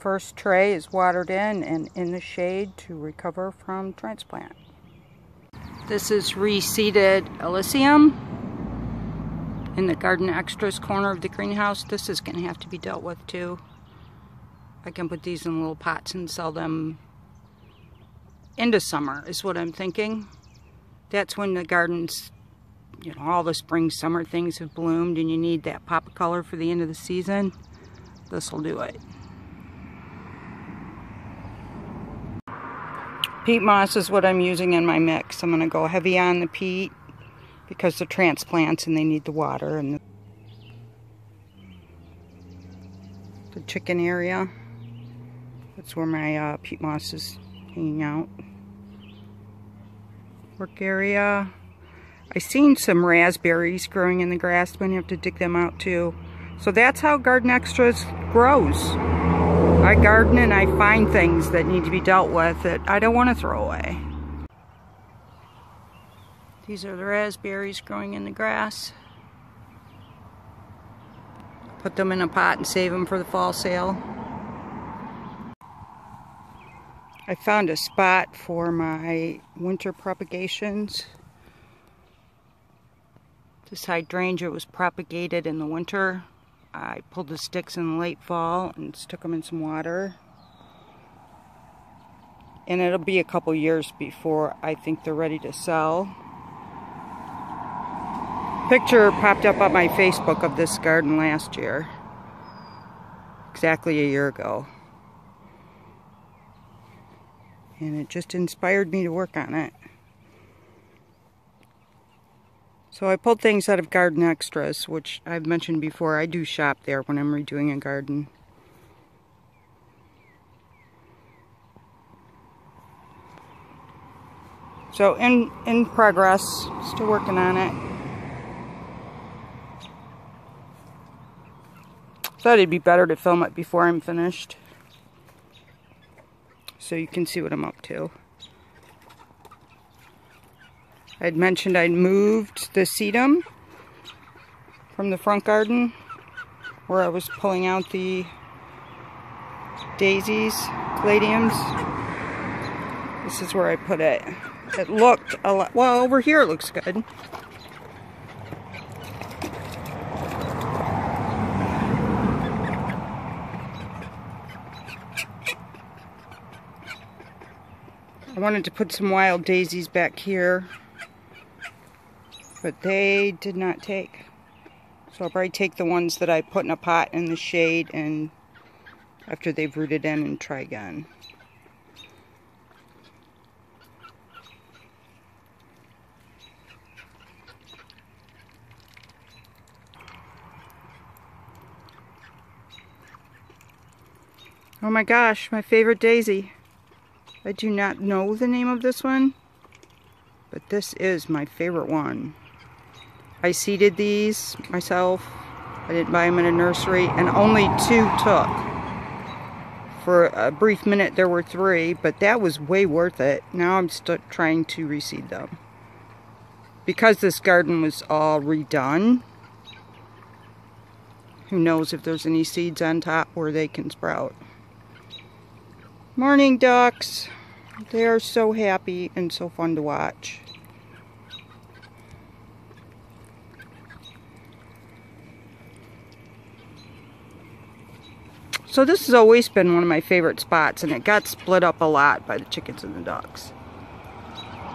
first tray is watered in and in the shade to recover from transplant. This is reseeded alyssum in the Garden Extras corner of the greenhouse. This is going to have to be dealt with too. I can put these in little pots and sell them into summer is what I'm thinking. That's when the gardens, you know, all the spring, summer things have bloomed and you need that pop of color for the end of the season. This will do it. Peat moss is what I'm using in my mix. I'm going to go heavy on the peat because they're transplants and they need the water and the, the chicken area. That's where my uh, peat moss is hanging out. Work area. I seen some raspberries growing in the grass. Going to have to dig them out too. So that's how Garden Extras grows. I garden and I find things that need to be dealt with that I don't want to throw away. These are the raspberries growing in the grass. Put them in a pot and save them for the fall sale. I found a spot for my winter propagations. This hydrangea was propagated in the winter. I pulled the sticks in the late fall and stuck them in some water. And it'll be a couple years before I think they're ready to sell. Picture popped up on my Facebook of this garden last year. Exactly a year ago. And it just inspired me to work on it. So I pulled things out of Garden Extras, which I've mentioned before. I do shop there when I'm redoing a garden. So in, in progress, still working on it. Thought it'd be better to film it before I'm finished. So you can see what I'm up to. I'd mentioned I'd moved the sedum from the front garden where I was pulling out the daisies, caladiums. This is where I put it. It looked a lot, well over here it looks good. I wanted to put some wild daisies back here but they did not take. So I'll probably take the ones that I put in a pot in the shade and after they've rooted in and try again. Oh my gosh, my favorite daisy. I do not know the name of this one, but this is my favorite one. I seeded these myself. I didn't buy them in a nursery, and only two took. For a brief minute, there were three, but that was way worth it. Now I'm still trying to reseed them. Because this garden was all redone, who knows if there's any seeds on top where they can sprout. Morning ducks. They are so happy and so fun to watch. So this has always been one of my favorite spots and it got split up a lot by the chickens and the ducks.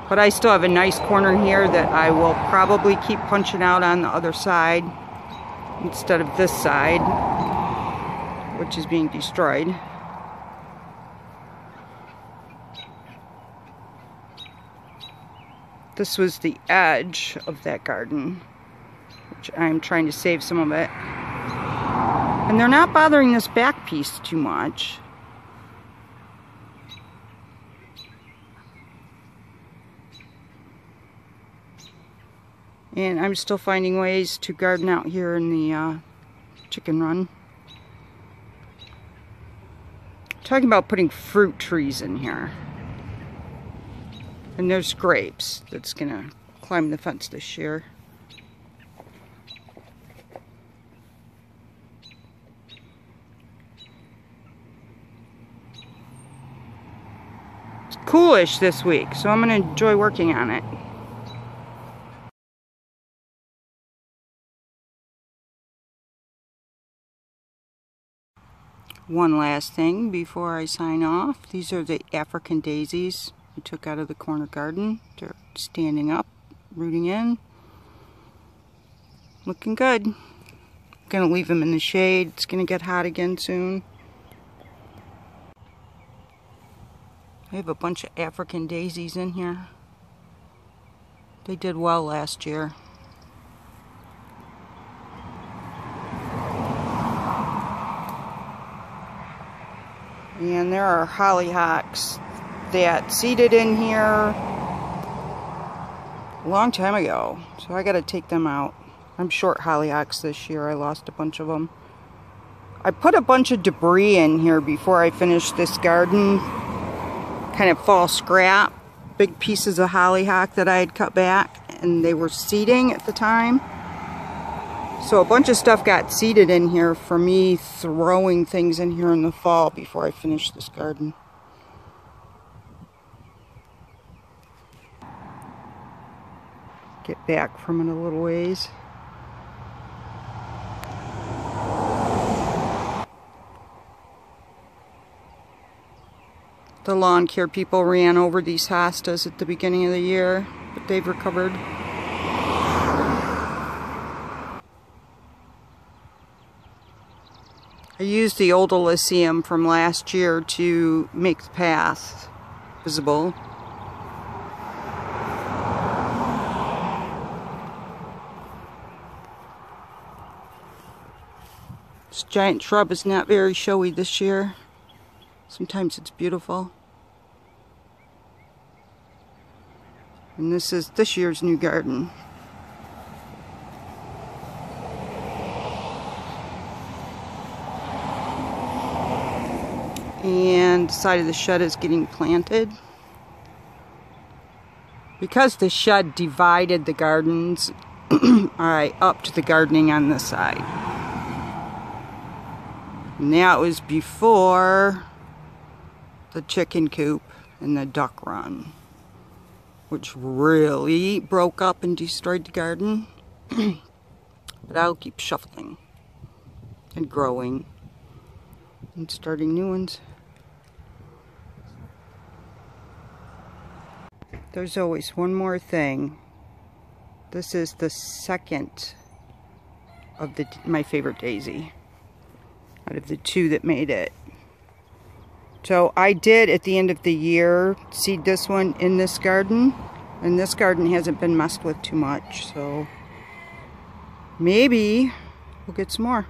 But I still have a nice corner here that I will probably keep punching out on the other side instead of this side, which is being destroyed. This was the edge of that garden, which I'm trying to save some of it. And they're not bothering this back piece too much. And I'm still finding ways to garden out here in the uh, chicken run. Talking about putting fruit trees in here. And there's grapes that's to climb the fence this year. This week, so I'm going to enjoy working on it. One last thing before I sign off. These are the African daisies I took out of the corner garden. They're standing up, rooting in. Looking good. I'm gonna leave them in the shade. It's gonna get hot again soon. I have a bunch of African daisies in here. They did well last year. And there are hollyhocks that seeded in here a long time ago. So I gotta take them out. I'm short hollyhocks this year. I lost a bunch of them. I put a bunch of debris in here before I finished this garden. Kind of fall scrap. Big pieces of hollyhock that I had cut back. And they were seeding at the time. So a bunch of stuff got seeded in here for me throwing things in here in the fall before I finish this garden. Get back from it a little ways. The lawn care people ran over these hostas at the beginning of the year, but they've recovered. I used the old alyssum from last year to make the path visible. This giant shrub is not very showy this year. Sometimes it's beautiful. And this is this year's new garden. and the side of the shed is getting planted. Because the shed divided the gardens, I upped the gardening on this side. Now it was before the chicken coop and the duck run, which really broke up and destroyed the garden. but I'll keep shuffling and growing and starting new ones. There's always one more thing. This is the second of the my favorite daisy out of the two that made it. So I did at the end of the year seed this one in this garden and this garden hasn't been messed with too much so maybe we'll get some more.